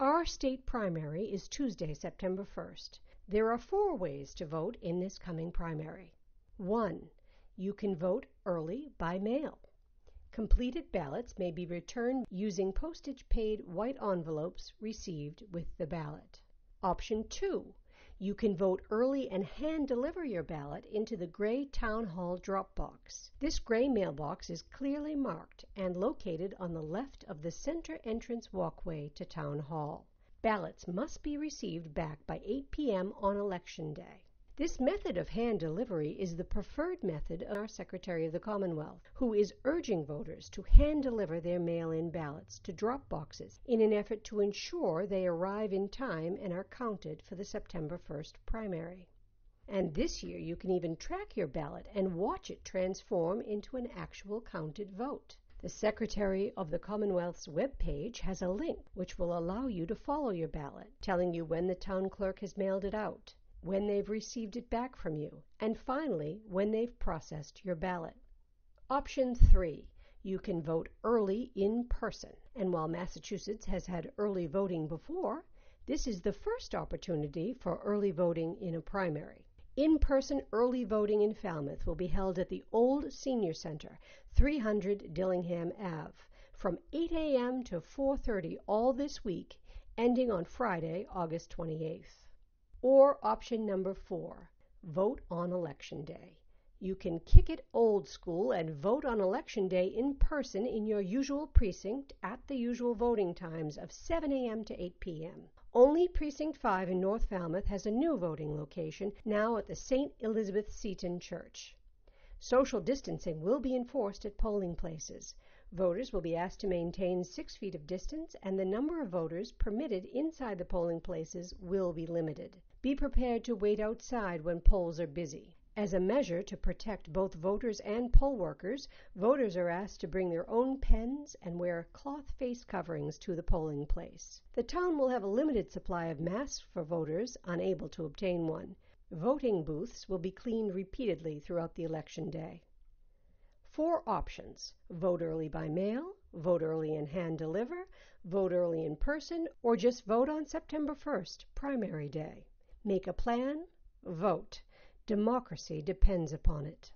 Our state primary is Tuesday, September 1st. There are four ways to vote in this coming primary. 1. You can vote early by mail. Completed ballots may be returned using postage paid white envelopes received with the ballot. Option 2. You can vote early and hand deliver your ballot into the gray Town Hall drop box. This gray mailbox is clearly marked and located on the left of the center entrance walkway to Town Hall. Ballots must be received back by 8 p.m. on Election Day. This method of hand delivery is the preferred method of our Secretary of the Commonwealth, who is urging voters to hand deliver their mail-in ballots to drop boxes in an effort to ensure they arrive in time and are counted for the September 1st primary. And this year you can even track your ballot and watch it transform into an actual counted vote. The Secretary of the Commonwealth's web page has a link which will allow you to follow your ballot, telling you when the town clerk has mailed it out when they've received it back from you, and finally, when they've processed your ballot. Option 3. You can vote early in person. And while Massachusetts has had early voting before, this is the first opportunity for early voting in a primary. In-person early voting in Falmouth will be held at the Old Senior Center, 300 Dillingham Ave, from 8 a.m. to 4:30 all this week, ending on Friday, August 28th. Or option number four, vote on election day. You can kick it old school and vote on election day in person in your usual precinct at the usual voting times of 7 a.m. to 8 p.m. Only Precinct 5 in North Falmouth has a new voting location now at the St. Elizabeth Seton Church. Social distancing will be enforced at polling places. Voters will be asked to maintain six feet of distance, and the number of voters permitted inside the polling places will be limited. Be prepared to wait outside when polls are busy. As a measure to protect both voters and poll workers, voters are asked to bring their own pens and wear cloth face coverings to the polling place. The town will have a limited supply of masks for voters unable to obtain one. Voting booths will be cleaned repeatedly throughout the election day. Four options: vote early by mail, vote early and hand deliver, vote early in person, or just vote on September 1st, primary day. Make a plan, vote. Democracy depends upon it.